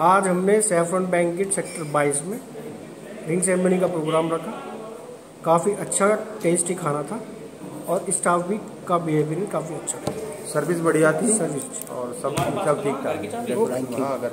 आज हमने saffron banquet sector 22 में रिंग सेरेमनी का प्रोग्राम रखा। काफ़ी अच्छा टेस्टी खाना था और स्टाफ भी का बिहेवियर काफ़ी अच्छा था। सर्विस बढ़िया थी सर्विस। और सब सब ठीक ठाक